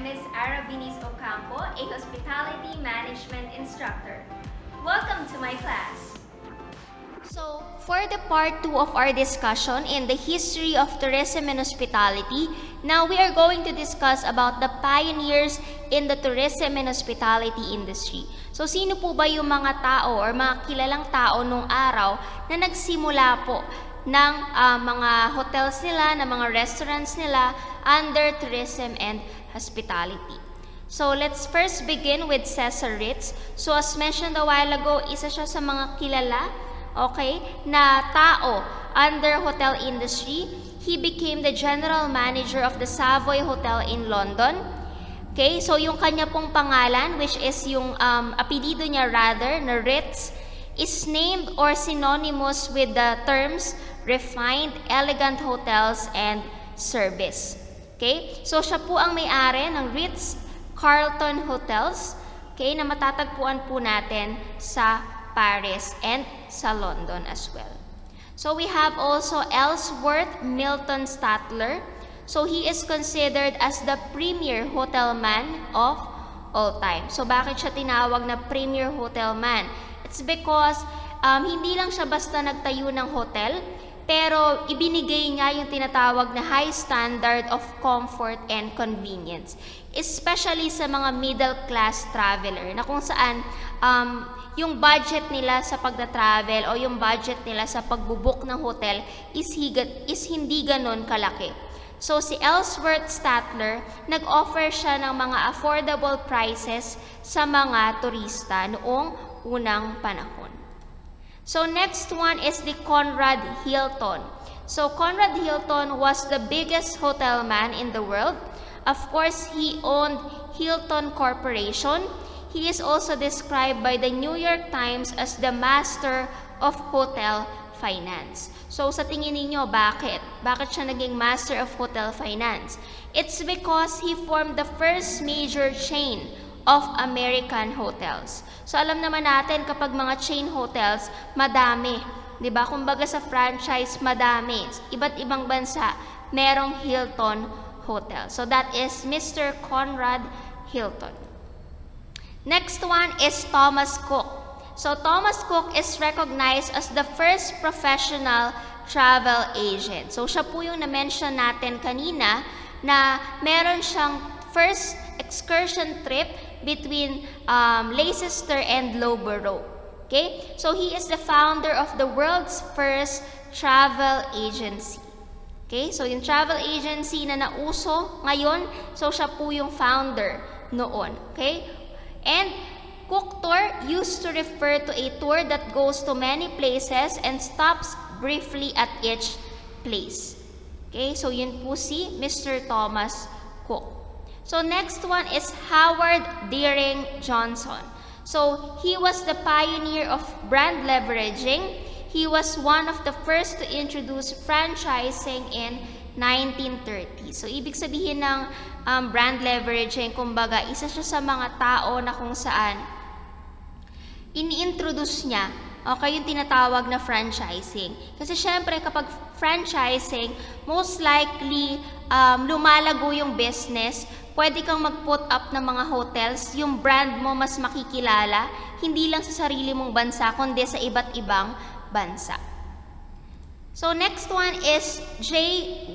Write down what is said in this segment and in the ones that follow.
Ms. Aravinis Ocampo, a hospitality management instructor. Welcome to my class. So, for the part 2 of our discussion in the history of tourism and hospitality, now we are going to discuss about the pioneers in the tourism and hospitality industry. So, sino po ba yung mga tao or mga kilalang tao nung araw na nagsimula po ng ah, mga hotels nila, ng mga restaurants nila under tourism and hospitality. So let's first begin with Cesar Ritz. So as mentioned a while ago, isa siya sa mga kilala, okay, na tao under hotel industry. He became the general manager of the Savoy Hotel in London. Okay, so yung kanya pong pangalan, which is yung um, apelido niya rather, na Ritz, is named or synonymous with the terms refined, elegant hotels, and service. Okay? So, siya po ang may-ari ng Ritz-Carlton Hotels, okay, na matatagpuan po natin sa Paris and sa London as well. So, we have also Ellsworth Milton Statler. So, he is considered as the premier hotel man of all time. So, bakit siya tinawag na premier hotel man? It's because um, hindi lang siya basta nagtayo ng hotel, pero ibinigay niya yung tinatawag na high standard of comfort and convenience. Especially sa mga middle class traveler na kung saan um, yung budget nila sa pagda-travel o yung budget nila sa pagbubuk ng hotel is, higa, is hindi ganon kalaki. So si Ellsworth Statler, nag-offer siya ng mga affordable prices sa mga turista noong unang panahon. So next one is the Conrad Hilton. So Conrad Hilton was the biggest hotel man in the world. Of course, he owned Hilton Corporation. He is also described by the New York Times as the master of hotel finance. So sa tingin ninyo, bakit? Bakit siya naging master of hotel finance? It's because he formed the first major chain of American hotels. So alam naman natin kapag mga chain hotels, madami. 'Di ba? Kumbaga sa franchise, madami. Iba't ibang bansa, merong Hilton Hotel. So that is Mr. Conrad Hilton. Next one is Thomas Cook. So Thomas Cook is recognized as the first professional travel agent. So siya po yung na-mention natin kanina na meron siyang first excursion trip between um, Leicester and Loughborough. Okay? So he is the founder of the world's first travel agency. Okay? So yung travel agency na nauso ngayon, so siya po yung founder noon. Okay? And Cook Tour used to refer to a tour that goes to many places and stops briefly at each place. Okay? So yun po si Mr. Thomas Cook. So next one is Howard Deering Johnson. So he was the pioneer of brand leveraging. He was one of the first to introduce franchising in 1930. So ibig sabihin ng um, brand leveraging, kumbaga, isa siya sa mga tao na kung saan ini-introduce niya okay, yung tinatawag na franchising. Kasi syempre, kapag franchising, most likely, um, lumalago yung business, pwede kang mag-put up ng mga hotels, yung brand mo mas makikilala, hindi lang sa sarili mong bansa, kundi sa iba't ibang bansa. So next one is J.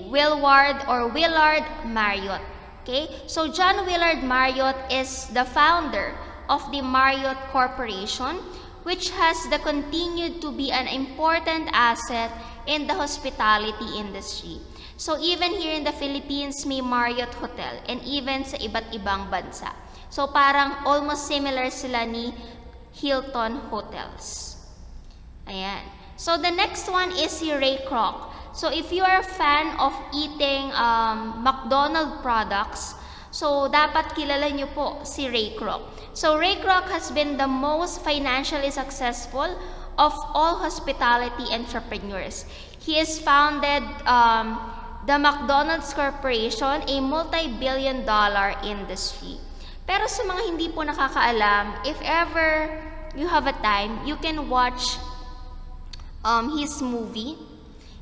Willard or Willard Marriott. Okay? So John Willard Marriott is the founder of the Marriott Corporation, which has the continued to be an important asset in the hospitality industry. So even here in the Philippines, may Marriott Hotel and even sa iba't ibang bansa. So parang almost similar sila ni Hilton Hotels. Ayan. So the next one is si Ray Kroc. So if you are a fan of eating um, McDonald products, so dapat kilala nyo po si Ray Kroc. So Ray Kroc has been the most financially successful of all hospitality entrepreneurs. He has founded um, the McDonald's Corporation, a multi-billion dollar industry. Pero sa mga hindi po nakakaalam, if ever you have a time, you can watch um, his movie,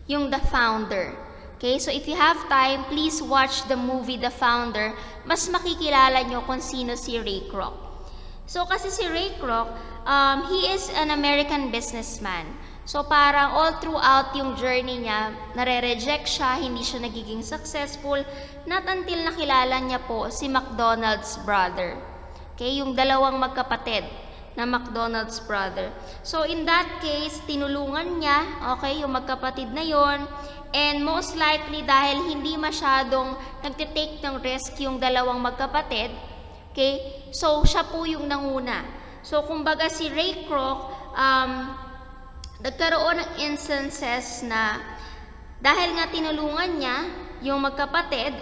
yung The Founder. Okay, so if you have time, please watch the movie The Founder. Mas makikilala nyo kung sino si Ray Kroc. So kasi si Ray Kroc, um, he is an American businessman. So parang all throughout yung journey niya, nare-reject siya, hindi siya nagiging successful, not until nakilala niya po si McDonald's brother. Okay, yung dalawang magkapatid na McDonald's brother. So in that case, tinulungan niya, okay, yung magkapatid na yon And most likely dahil hindi masyadong nagtitake ng risk yung dalawang magkapatid, okay, so siya po yung nanguna. So kumbaga si Ray Kroc, um, nagkaroon ng instances na dahil nga tinulungan niya yung magkapatid,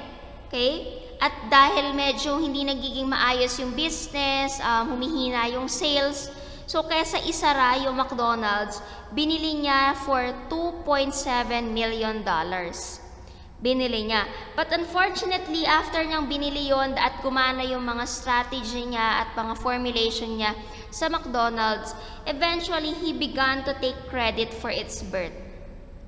okay, at dahil medyo hindi nagiging maayos yung business, um, humihina yung sales, So, kesa isara yung McDonald's, binili niya for 2.7 million dollars. Binili niya. But unfortunately, after niyang binili yon at gumana yung mga strategy niya at mga formulation niya sa McDonald's, eventually, he began to take credit for its birth.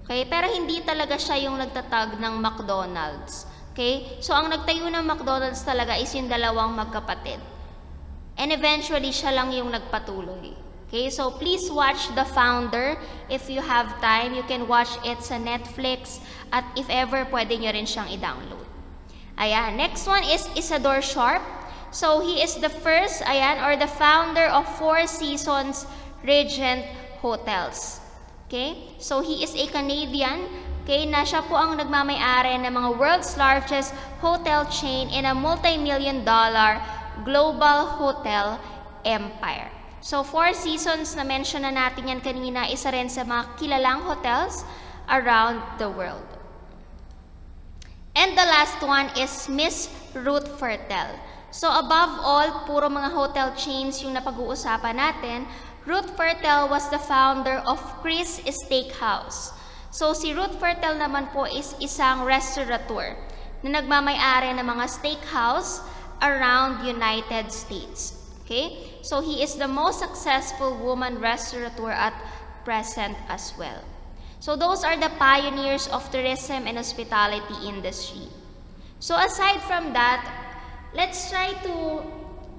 Okay? Pero hindi talaga siya yung nagtatag ng McDonald's. Okay? So, ang nagtayo ng McDonald's talaga is yung dalawang magkapatid. And eventually, siya lang yung nagpatuloy. Okay, so please watch The Founder. If you have time, you can watch it sa Netflix. At if ever, pwede nyo rin siyang i-download. Ayan, next one is Isadore Sharp. So, he is the first, ayan, or the founder of Four Seasons Regent Hotels. Okay, so he is a Canadian Okay, na siya po ang nagmamayari ng mga world's largest hotel chain in a multi-million dollar global hotel empire. So, Four Seasons na mention na natin yan kanina, isa rin sa mga kilalang hotels around the world. And the last one is Miss Ruth Fertel. So, above all, puro mga hotel chains yung napag-uusapan natin. Ruth Fertel was the founder of Chris Steakhouse. So, si Ruth Fertel naman po is isang restaurateur na nagmamayari ng mga steakhouse around United States. Okay? So he is the most successful woman restaurateur at present as well. So those are the pioneers of tourism and hospitality industry. So aside from that, let's try to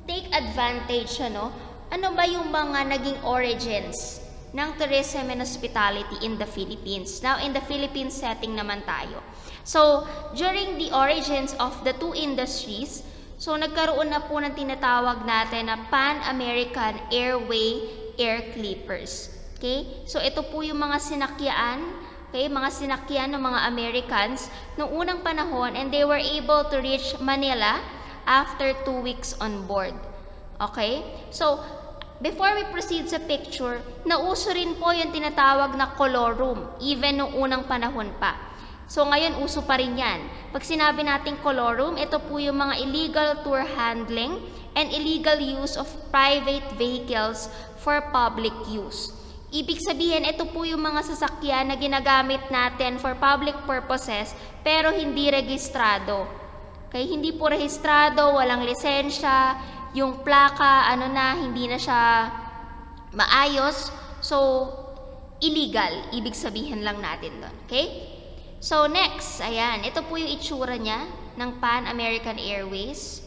take advantage ano, ano ba yung mga naging origins ng tourism and hospitality in the Philippines. Now, in the Philippines setting naman tayo. So, during the origins of the two industries, So nagkaroon na po ng tinatawag natin na Pan-American Airway Air Clippers. Okay? So ito po yung mga sinakyaan, okay, mga sinakyan ng mga Americans noong unang panahon and they were able to reach Manila after two weeks on board. Okay? So, before we proceed sa picture, nauso rin po yung tinatawag na color room, even noong unang panahon pa. So ngayon uso pa rin yan. Pag sinabi nating colorum, ito po yung mga illegal tour handling and illegal use of private vehicles for public use. Ibig sabihin, ito po yung mga sasakyan na ginagamit natin for public purposes pero hindi registrado. Okay, hindi po registrado, walang lisensya, yung plaka, ano na, hindi na siya maayos. So, illegal, ibig sabihin lang natin doon. Okay? So next, ayan, ito po yung itsura niya ng Pan American Airways.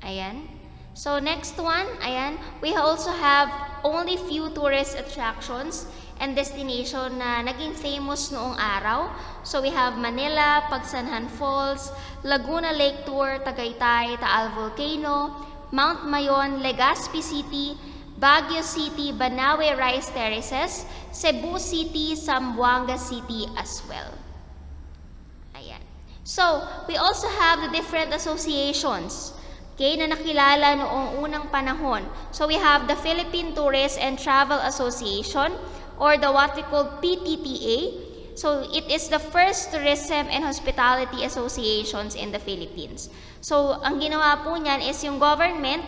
Ayan. So next one, ayan, we also have only few tourist attractions and destination na naging famous noong araw. So we have Manila, Pagsanhan Falls, Laguna Lake Tour, Tagaytay, Taal Volcano, Mount Mayon, Legazpi City, Baguio City, Banawe Rice Terraces, Cebu City, Zamboanga City as well. So, we also have the different associations okay, na nakilala noong unang panahon. So, we have the Philippine Tourist and Travel Association or the what we call PTTA. So, it is the first tourism and hospitality associations in the Philippines. So, ang ginawa po niyan is yung government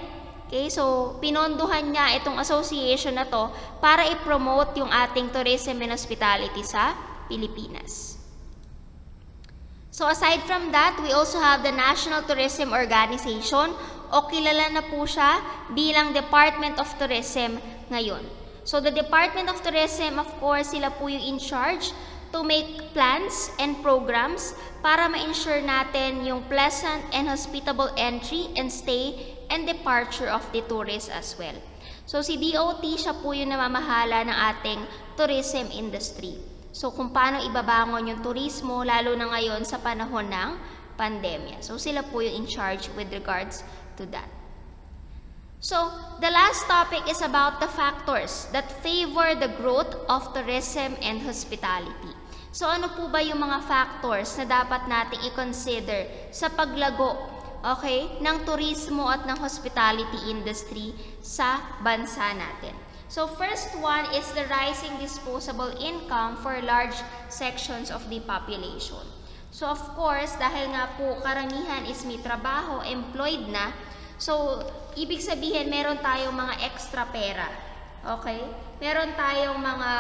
Okay, so pinondohan niya itong association na to para i-promote yung ating tourism and hospitality sa Pilipinas. So aside from that, we also have the National Tourism Organization o kilala na po siya bilang Department of Tourism ngayon. So the Department of Tourism, of course, sila po yung in charge to make plans and programs para ma-ensure natin yung pleasant and hospitable entry and stay and departure of the tourists as well. So si DOT siya po yung namamahala ng ating tourism industry. So kung paano ibabangon yung turismo lalo na ngayon sa panahon ng pandemya. So sila po yung in charge with regards to that. So, the last topic is about the factors that favor the growth of tourism and hospitality. So, ano po ba yung mga factors na dapat nating i-consider sa paglago okay, ng turismo at ng hospitality industry sa bansa natin? So, first one is the rising disposable income for large sections of the population. So, of course, dahil nga po karamihan is may trabaho, employed na, So, ibig sabihin, meron tayong mga extra pera. Okay? Meron tayong mga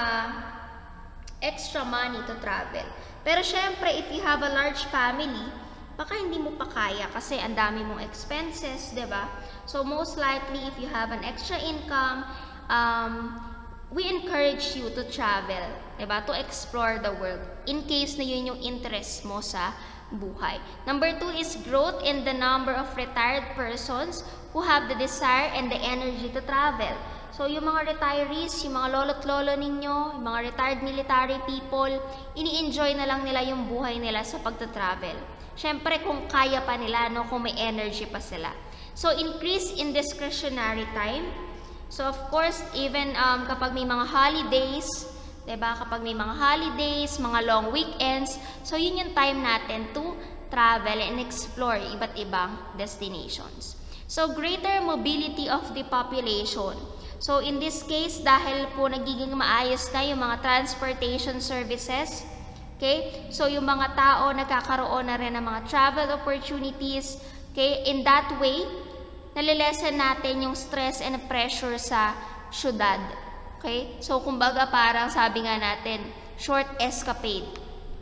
extra money to travel. Pero syempre, if you have a large family, baka hindi mo pa kaya kasi ang dami mong expenses, ba? So most likely if you have an extra income, um, we encourage you to travel, ba? To explore the world in case na 'yun yung interest mo sa buhay. Number two is growth in the number of retired persons who have the desire and the energy to travel. So, yung mga retirees, yung mga lolo't lolo ninyo, yung mga retired military people, ini-enjoy na lang nila yung buhay nila sa pagta-travel. Siyempre, kung kaya pa nila, no, kung may energy pa sila. So, increase in discretionary time. So, of course, even um, kapag may mga holidays, 'Di ba? Kapag may mga holidays, mga long weekends, so yun yung time natin to travel and explore iba't ibang destinations. So greater mobility of the population. So in this case, dahil po nagiging maayos na yung mga transportation services, okay? So yung mga tao nagkakaroon na rin ng mga travel opportunities, okay? In that way, nalilesen natin yung stress and pressure sa syudad. Okay? So, kumbaga parang sabi nga natin, short escapade.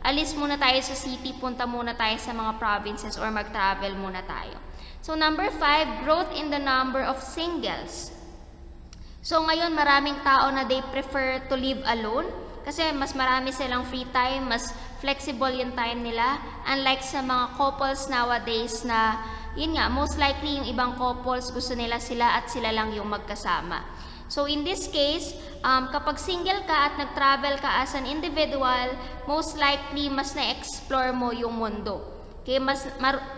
Alis muna tayo sa city, punta muna tayo sa mga provinces or mag-travel muna tayo. So, number five, growth in the number of singles. So, ngayon maraming tao na they prefer to live alone kasi mas marami silang free time, mas flexible yung time nila. Unlike sa mga couples nowadays na, yun nga, most likely yung ibang couples gusto nila sila at sila lang yung magkasama. So in this case, um, kapag single ka at nag-travel ka as an individual, most likely mas na-explore mo yung mundo. Okay, mas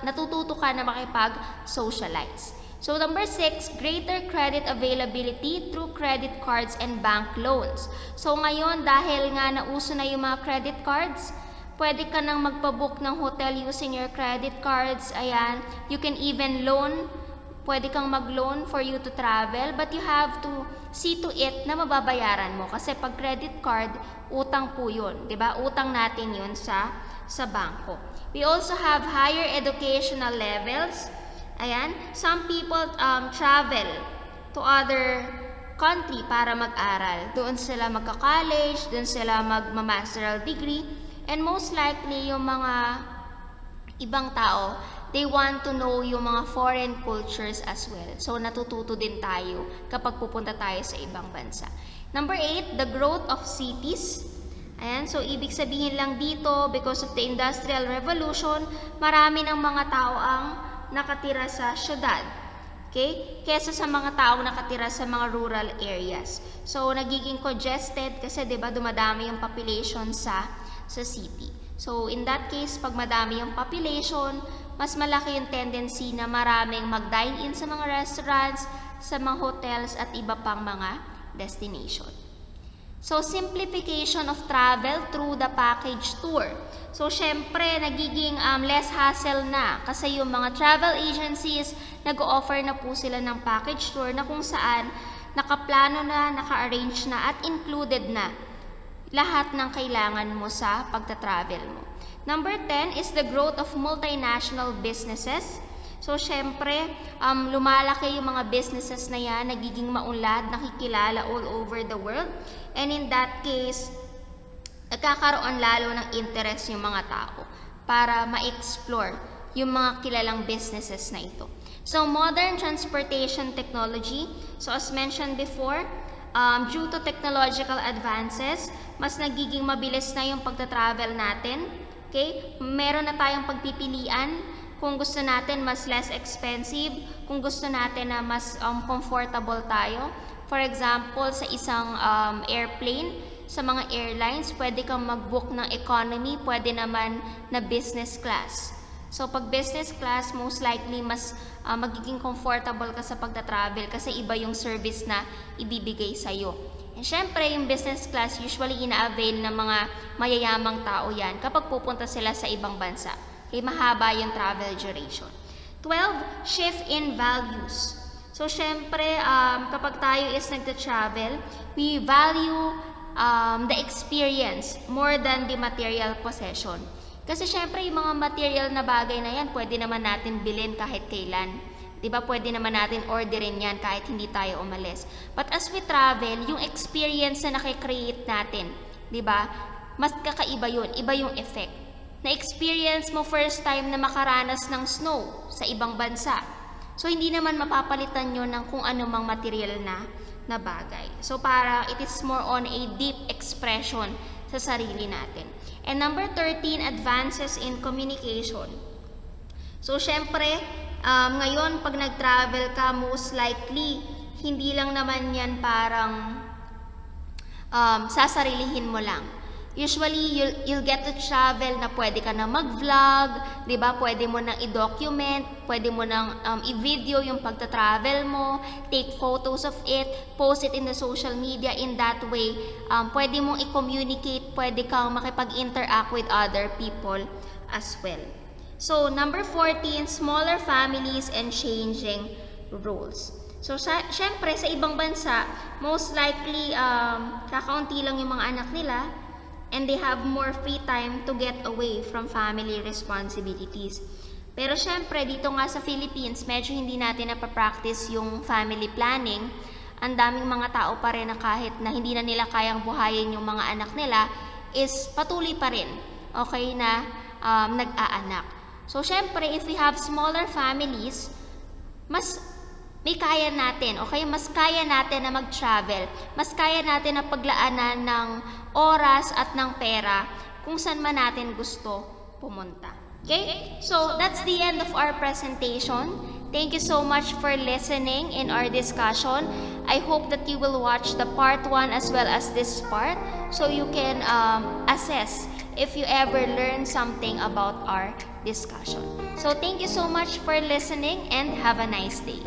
natututo ka na makipag-socialize. So number six, greater credit availability through credit cards and bank loans. So ngayon, dahil nga nauso na yung mga credit cards, pwede ka nang magpabook ng hotel using your credit cards. Ayan, you can even loan pwede kang mag-loan for you to travel, but you have to see to it na mababayaran mo. Kasi pag credit card, utang po yun. ba diba? Utang natin yun sa, sa bangko. We also have higher educational levels. Ayan, some people um, travel to other country para mag-aral. Doon sila magka-college, doon sila mag-masteral degree, and most likely yung mga ibang tao, they want to know yung mga foreign cultures as well. So, natututo din tayo kapag pupunta tayo sa ibang bansa. Number eight, the growth of cities. Ayan, so ibig sabihin lang dito, because of the Industrial Revolution, marami ng mga tao ang nakatira sa syudad. Okay? Kesa sa mga tao nakatira sa mga rural areas. So, nagiging congested kasi 'di ba dumadami yung population sa sa city. So, in that case, pag madami yung population, mas malaki yung tendency na maraming mag-dine-in sa mga restaurants, sa mga hotels at iba pang mga destination. So, simplification of travel through the package tour. So, syempre, nagiging um, less hassle na kasi yung mga travel agencies, nag-offer na po sila ng package tour na kung saan nakaplano na, naka-arrange na at included na lahat ng kailangan mo sa pagta-travel mo. Number 10 is the growth of multinational businesses. So, syempre, um, lumalaki yung mga businesses na yan, nagiging maunlad, nakikilala all over the world. And in that case, nagkakaroon lalo ng interest yung mga tao para ma-explore yung mga kilalang businesses na ito. So, modern transportation technology. So, as mentioned before, um, due to technological advances, mas nagiging mabilis na yung pagta-travel natin. Okay? Meron na tayong pagpipilian kung gusto natin mas less expensive, kung gusto natin na mas um, comfortable tayo. For example, sa isang um, airplane, sa mga airlines, pwede kang mag-book ng economy, pwede naman na business class. So, pag business class, most likely mas uh, magiging comfortable ka sa pagta-travel kasi iba yung service na ibibigay sa'yo. And syempre, yung business class, usually ina-avail ng mga mayayamang tao yan kapag pupunta sila sa ibang bansa. Okay, mahaba yung travel duration. 12, shift in values. So, syempre, um, kapag tayo is nagta-travel, we value um, the experience more than the material possession. Kasi syempre, yung mga material na bagay na yan, pwede naman natin bilhin kahit kailan. 'Di ba? Pwede naman natin orderin 'yan kahit hindi tayo umalis. But as we travel, yung experience na nakikreate natin, 'di ba? Mas kakaiba 'yun, iba yung effect. Na-experience mo first time na makaranas ng snow sa ibang bansa. So hindi naman mapapalitan 'yon ng kung ano mang material na na bagay. So para it is more on a deep expression sa sarili natin. And number 13, advances in communication. So, syempre, um, ngayon, pag nag-travel ka, most likely, hindi lang naman yan parang um, sasarilihin mo lang. Usually, you'll, you'll get to travel na pwede ka na mag-vlog, di ba? Pwede mo nang i-document, pwede mo nang um, i-video yung pagta-travel mo, take photos of it, post it in the social media. In that way, um, pwede mong i-communicate, pwede kang makipag-interact with other people as well. So, number 14, smaller families and changing roles. So, syempre, sa ibang bansa, most likely, um, kakaunti lang yung mga anak nila, and they have more free time to get away from family responsibilities. Pero syempre, dito nga sa Philippines, medyo hindi natin napapractice yung family planning. Ang daming mga tao pa rin na kahit na hindi na nila kayang buhayin yung mga anak nila, is patuloy pa rin, okay, na um, nag-aanak. So, syempre, if we have smaller families, mas may kaya natin, okay? Mas kaya natin na mag-travel. Mas kaya natin na paglaanan ng oras at ng pera kung saan man natin gusto pumunta. Okay? So, that's the end of our presentation. Thank you so much for listening in our discussion. I hope that you will watch the part 1 as well as this part so you can um, assess if you ever learn something about our discussion. So, thank you so much for listening and have a nice day.